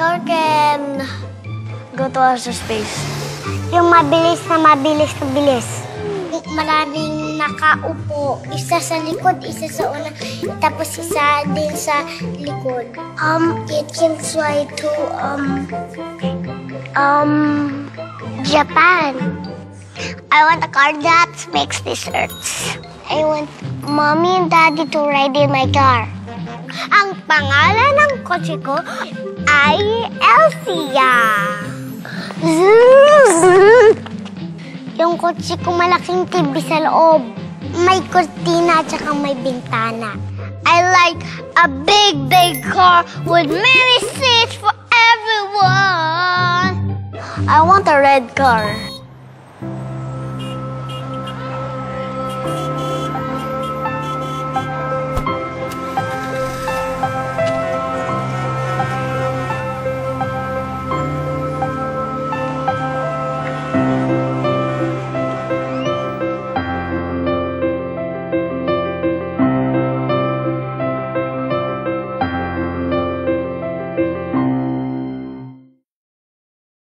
Car can go to outer space. Yung mabilis na mabilis na bilis. Maraming nakaupo. Isa sa likod, isa sa una, tapos isa din sa likod. Um, it can fly to, um, Um, Japan. I want a car that makes earth. I want mommy and daddy to ride in my car. Ang pangalan ng kotse ko ay Elsia. Yung kotse ko malaking TV sa loob. May kortina at saka may bintana. I like a big, big car with many seats for everyone. I want a red car.